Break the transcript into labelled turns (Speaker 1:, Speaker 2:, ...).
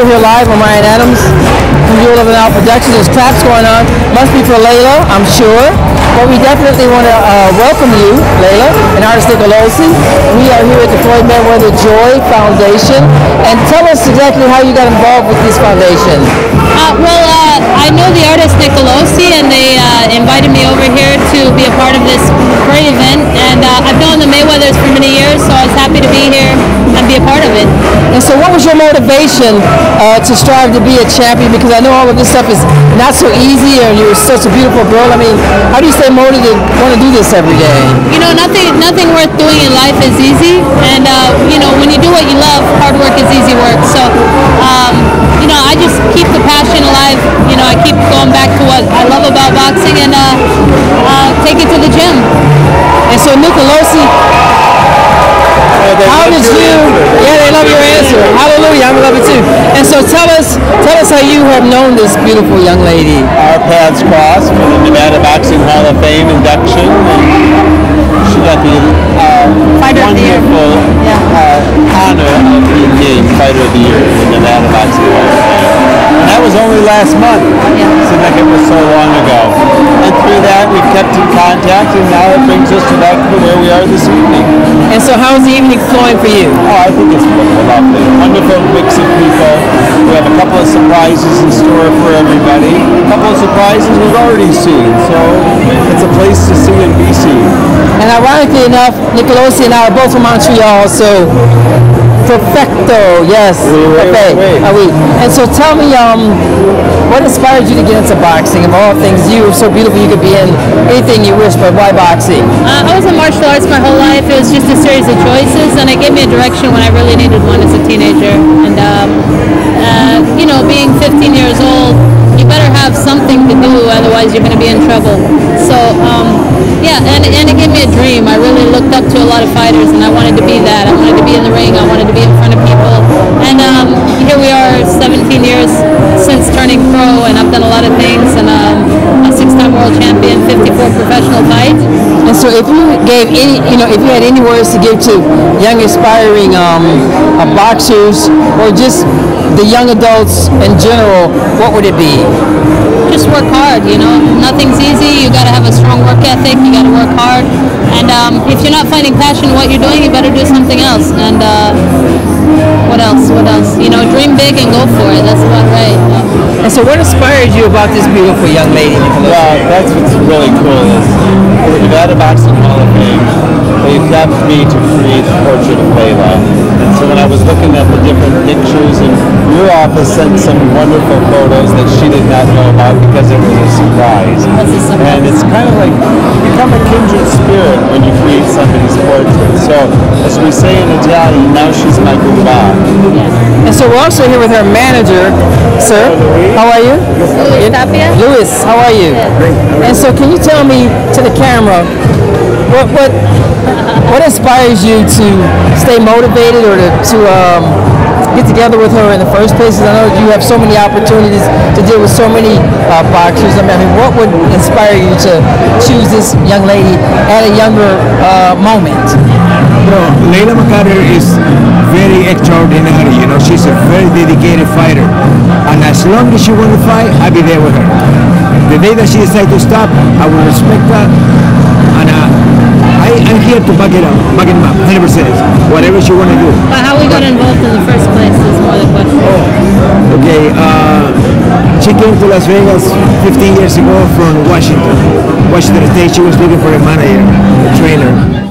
Speaker 1: Here live. I'm Ryan Adams from Jewel of the Nile Productions. There's claps going on. Must be for Layla, I'm sure. But we definitely want to uh, welcome you, Layla, and artist Nicolosi. We are here at the Floyd Mayweather Joy Foundation. And tell us exactly how you got involved with this foundation.
Speaker 2: Uh, well, uh, I know the artist Nicolosi, and they uh, invited me over here to be a part of this great event. And uh, I've known the Mayweathers for many years, so I was happy to be here and be a part of it.
Speaker 1: And so, what was your motivation uh, to strive to be a champion? Because I know all of this stuff is not so easy, and you're such a beautiful girl. I mean, how do you stay motivated to want to do this every day?
Speaker 2: You know, nothing nothing worth doing in life is easy, and uh, you know, when you do what you love, hard work is easy work. So, um, you know, I just keep the passion alive. You know, I keep going back to what
Speaker 1: you? Yeah, they love your answer. Hallelujah, I love it too. And so, tell us, tell us how you have known this beautiful young lady.
Speaker 3: Our paths crossed for the Nevada Boxing Hall of Fame induction, and she got the uh,
Speaker 2: Fighter of the Year.
Speaker 3: wonderful uh, honor of being named Fighter of the Year in the Nevada Boxing Hall of Fame. And that was only last month.
Speaker 2: Yeah.
Speaker 3: Seemed like it was so long ago. Through that, we've kept in contact, and now it brings us to back to where we are this evening.
Speaker 1: And so, how's the evening flowing for you?
Speaker 3: Oh, I think it's lovely. Wonderful mix of people. We have a couple of surprises in store for everybody. A couple of surprises we've already seen. So it's a place to see and be seen.
Speaker 1: And ironically enough, Nicolosi and I are both from Montreal, so perfecto, yes,
Speaker 3: Oui, oui,
Speaker 1: perfect.
Speaker 3: oui, oui.
Speaker 1: Ah, oui. And so tell me, um, what inspired you to get into boxing? Of all things, you are so beautiful, you could be in anything you wish, but why boxing?
Speaker 2: Uh, I was in martial arts my whole life. It was just a series of choices, and it gave me a direction when I really needed one as a teenager. And um, uh, you know, being 15 years old, you better have something to do, otherwise you're going to be in trouble. So um, yeah, and, and it gave me a dream. I really looked up to a lot of fighters, and I wanted to be that. I wanted to be in the ring. I wanted to be in front of people. And um, here we are, 17 years since turning pro, and I've done a lot of things. And um, a six-time world champion, 54 professional fights.
Speaker 1: And so if you gave any, you know, if you had any words to give to young aspiring um, uh, boxers or just the young adults in general, what would it be?
Speaker 2: just work hard. You know, nothing's easy. You got to have a strong work ethic. You got to work hard. And um, if you're not finding passion in what you're doing, you better do something else. And uh, what else? What else? You know, dream big and go for it. That's about right.
Speaker 1: And so what inspired you about this beautiful young lady, Nicolosi?
Speaker 3: Well, that's what's really cool is the Nevada Boxing Hall of Fame, they tapped me to create the portrait of Layla. And so when I was looking at the different pictures, and your office sent some wonderful photos that she did not know about because it was a surprise.
Speaker 2: Was a surprise.
Speaker 3: And it's kind of like you become a kindred spirit when you create somebody's portrait. So as we say in Italian, now she's my goodbye.
Speaker 1: And so we're also here with her manager, sir. How are you?
Speaker 2: Luis Tapia?
Speaker 1: Luis, how are you? Good. And so can you tell me to the camera what what what inspires you to stay motivated or to, to um, get together with her in the first place? 'Cause I know you have so many opportunities to deal with so many uh, boxers. I mean, I mean, what would inspire you to choose this young lady at a younger uh, moment?
Speaker 4: Bro, Layla McCarter is very extraordinary. You know, she's a very dedicated fighter, and as long as she wants to fight, I'll be there with her. The day that she decides to stop, I will respect that, and uh, I, I'm here to back it up, back it up, 100%. Whatever she want to do.
Speaker 2: But how we got involved in the first place is more the question.
Speaker 4: Okay, uh, she came to Las Vegas 15 years ago from Washington, Washington State. She was looking for a manager, a trainer.